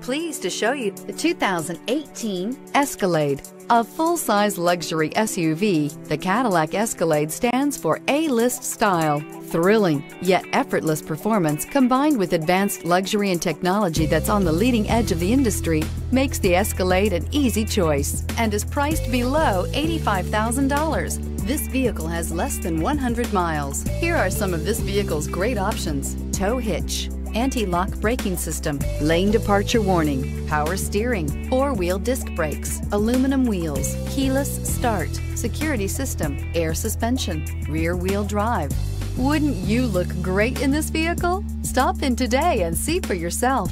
Pleased to show you the 2018 Escalade. A full-size luxury SUV, the Cadillac Escalade stands for A-list style. Thrilling, yet effortless performance combined with advanced luxury and technology that's on the leading edge of the industry makes the Escalade an easy choice and is priced below $85,000. This vehicle has less than 100 miles. Here are some of this vehicle's great options. Tow hitch, anti-lock braking system, lane departure warning, power steering, four-wheel disc brakes, aluminum wheels, keyless start, security system, air suspension, rear wheel drive. Wouldn't you look great in this vehicle? Stop in today and see for yourself.